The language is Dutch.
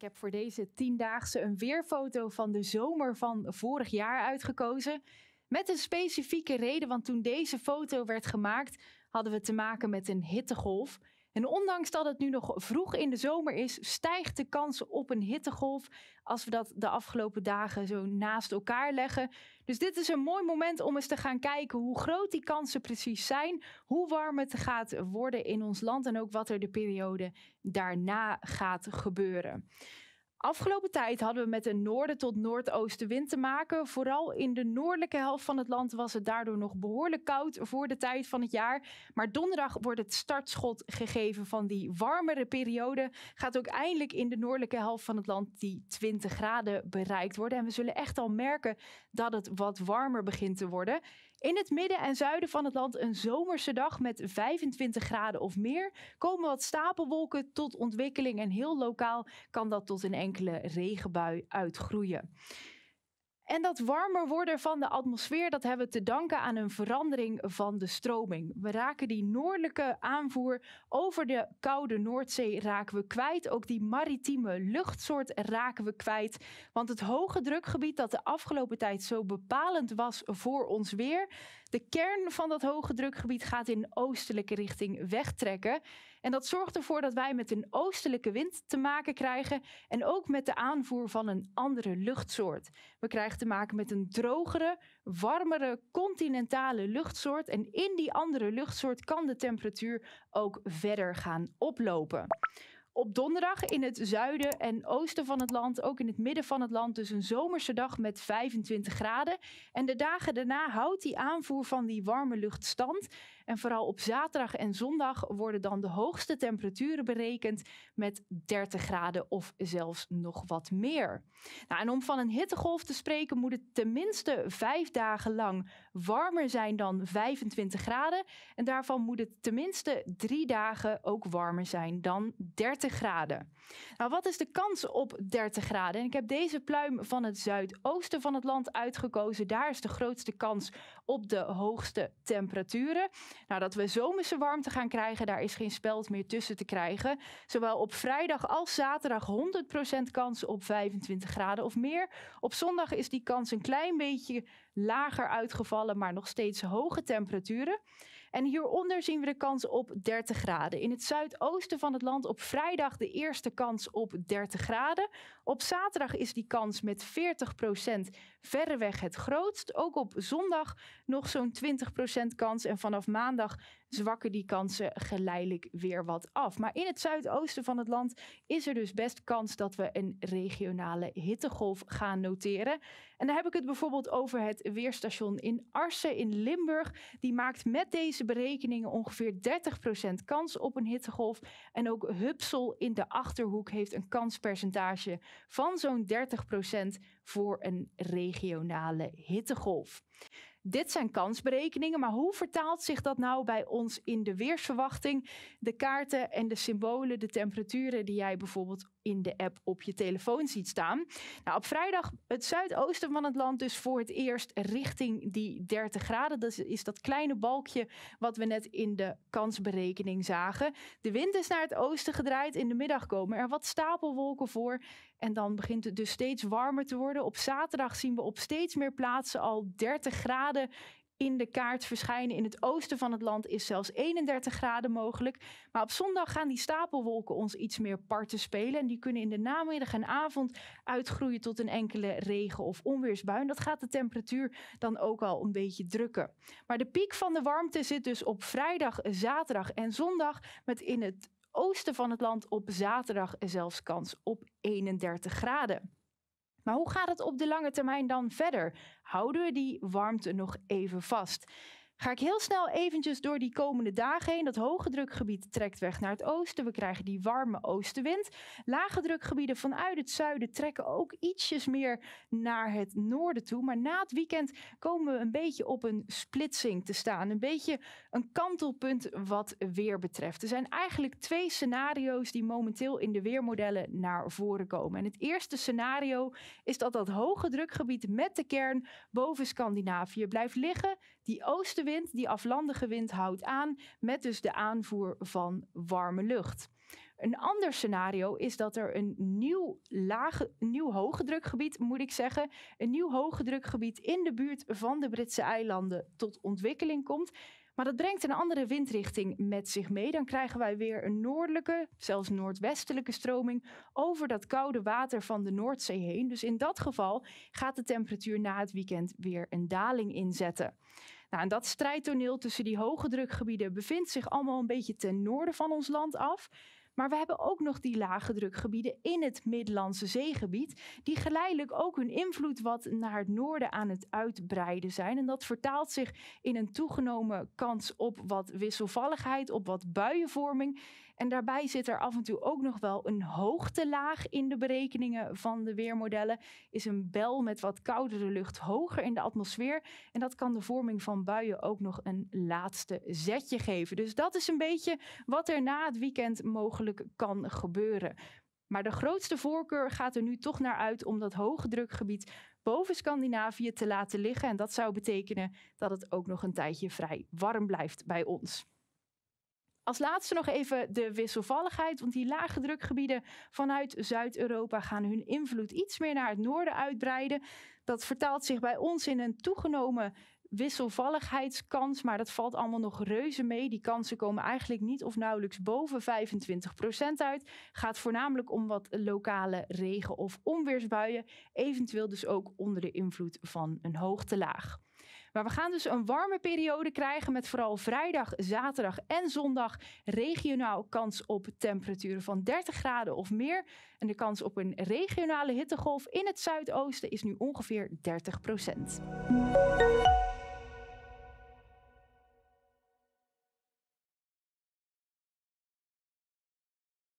Ik heb voor deze tiendaagse een weerfoto van de zomer van vorig jaar uitgekozen. Met een specifieke reden, want toen deze foto werd gemaakt, hadden we te maken met een hittegolf. En ondanks dat het nu nog vroeg in de zomer is, stijgt de kans op een hittegolf als we dat de afgelopen dagen zo naast elkaar leggen. Dus dit is een mooi moment om eens te gaan kijken hoe groot die kansen precies zijn, hoe warm het gaat worden in ons land en ook wat er de periode daarna gaat gebeuren. Afgelopen tijd hadden we met een noorden tot noordoostenwind te maken. Vooral in de noordelijke helft van het land was het daardoor nog behoorlijk koud voor de tijd van het jaar. Maar donderdag wordt het startschot gegeven van die warmere periode. Gaat ook eindelijk in de noordelijke helft van het land die 20 graden bereikt worden. En we zullen echt al merken dat het wat warmer begint te worden. In het midden en zuiden van het land een zomerse dag met 25 graden of meer. Komen wat stapelwolken tot ontwikkeling en heel lokaal kan dat tot een enkele regenbui uitgroeien. En dat warmer worden van de atmosfeer, dat hebben we te danken aan een verandering van de stroming. We raken die noordelijke aanvoer over de koude Noordzee raken we kwijt. Ook die maritieme luchtsoort raken we kwijt. Want het hoge drukgebied dat de afgelopen tijd zo bepalend was voor ons weer, de kern van dat hoge drukgebied gaat in oostelijke richting wegtrekken. En dat zorgt ervoor dat wij met een oostelijke wind te maken krijgen en ook met de aanvoer van een andere luchtsoort. We krijgen te maken met een drogere, warmere continentale luchtsoort. En in die andere luchtsoort kan de temperatuur ook verder gaan oplopen. Op donderdag in het zuiden en oosten van het land, ook in het midden van het land, dus een zomerse dag met 25 graden. En de dagen daarna houdt die aanvoer van die warme lucht stand. En vooral op zaterdag en zondag worden dan de hoogste temperaturen berekend met 30 graden of zelfs nog wat meer. Nou, en om van een hittegolf te spreken moet het tenminste vijf dagen lang warmer zijn dan 25 graden. En daarvan moet het tenminste drie dagen ook warmer zijn dan 30 graden. Nou, wat is de kans op 30 graden? En ik heb deze pluim van het zuidoosten van het land uitgekozen. Daar is de grootste kans op de hoogste temperaturen. Nou, dat we zomerse warmte gaan krijgen, daar is geen speld meer tussen te krijgen. Zowel op vrijdag als zaterdag 100% kans op 25 graden of meer. Op zondag is die kans een klein beetje lager uitgevallen, maar nog steeds hoge temperaturen. En hieronder zien we de kans op 30 graden. In het zuidoosten van het land op vrijdag de eerste kans op 30 graden. Op zaterdag is die kans met 40% verreweg het grootst. Ook op zondag nog zo'n 20% kans. En vanaf maandag zwakken die kansen geleidelijk weer wat af. Maar in het zuidoosten van het land is er dus best kans dat we een regionale hittegolf gaan noteren. En dan heb ik het bijvoorbeeld over het weerstation in Arsen in Limburg. Die maakt met deze berekeningen ongeveer 30% kans op een hittegolf. En ook Hupsel in de Achterhoek heeft een kanspercentage van zo'n 30% voor een regionale hittegolf. Dit zijn kansberekeningen, maar hoe vertaalt zich dat nou bij ons in de weersverwachting? De kaarten en de symbolen, de temperaturen die jij bijvoorbeeld in de app op je telefoon ziet staan. Nou, op vrijdag het zuidoosten van het land dus voor het eerst richting die 30 graden. Dat is dat kleine balkje wat we net in de kansberekening zagen. De wind is naar het oosten gedraaid. In de middag komen er wat stapelwolken voor. En dan begint het dus steeds warmer te worden. Op zaterdag zien we op steeds meer plaatsen al 30 graden in de kaart verschijnen. In het oosten van het land is zelfs 31 graden mogelijk. Maar op zondag gaan die stapelwolken ons iets meer parten spelen. En die kunnen in de namiddag en avond uitgroeien tot een enkele regen- of onweersbui. En dat gaat de temperatuur dan ook al een beetje drukken. Maar de piek van de warmte zit dus op vrijdag, zaterdag en zondag. Met in het oosten van het land op zaterdag zelfs kans op 31 graden. Maar hoe gaat het op de lange termijn dan verder? Houden we die warmte nog even vast? Ga ik heel snel eventjes door die komende dagen heen. Dat hoge drukgebied trekt weg naar het oosten. We krijgen die warme oostenwind. Lage drukgebieden vanuit het zuiden trekken ook ietsjes meer naar het noorden toe. Maar na het weekend komen we een beetje op een splitsing te staan. Een beetje een kantelpunt wat weer betreft. Er zijn eigenlijk twee scenario's die momenteel in de weermodellen naar voren komen. En het eerste scenario is dat dat hoge drukgebied met de kern boven Scandinavië blijft liggen. Die oostenwind, die aflandige wind, houdt aan met dus de aanvoer van warme lucht. Een ander scenario is dat er een nieuw, lage, nieuw hoge drukgebied, moet ik zeggen, een nieuw hoge drukgebied in de buurt van de Britse eilanden tot ontwikkeling komt. Maar dat brengt een andere windrichting met zich mee. Dan krijgen wij weer een noordelijke, zelfs noordwestelijke stroming over dat koude water van de Noordzee heen. Dus in dat geval gaat de temperatuur na het weekend weer een daling inzetten. Nou, dat strijdtoneel tussen die hoge drukgebieden bevindt zich allemaal een beetje ten noorden van ons land af. Maar we hebben ook nog die lage drukgebieden in het Middellandse zeegebied, die geleidelijk ook hun invloed wat naar het noorden aan het uitbreiden zijn. En dat vertaalt zich in een toegenomen kans op wat wisselvalligheid, op wat buienvorming. En daarbij zit er af en toe ook nog wel een hoogtelaag in de berekeningen van de weermodellen. Is een bel met wat koudere lucht hoger in de atmosfeer. En dat kan de vorming van buien ook nog een laatste zetje geven. Dus dat is een beetje wat er na het weekend mogelijk kan gebeuren. Maar de grootste voorkeur gaat er nu toch naar uit om dat hoge drukgebied boven Scandinavië te laten liggen. En dat zou betekenen dat het ook nog een tijdje vrij warm blijft bij ons. Als laatste nog even de wisselvalligheid, want die lage drukgebieden vanuit Zuid-Europa gaan hun invloed iets meer naar het noorden uitbreiden. Dat vertaalt zich bij ons in een toegenomen wisselvalligheidskans, maar dat valt allemaal nog reuze mee. Die kansen komen eigenlijk niet of nauwelijks boven 25% uit. Gaat voornamelijk om wat lokale regen- of onweersbuien, eventueel dus ook onder de invloed van een hoogtelaag. Maar we gaan dus een warme periode krijgen met vooral vrijdag, zaterdag en zondag regionaal kans op temperaturen van 30 graden of meer. En de kans op een regionale hittegolf in het zuidoosten is nu ongeveer 30 procent.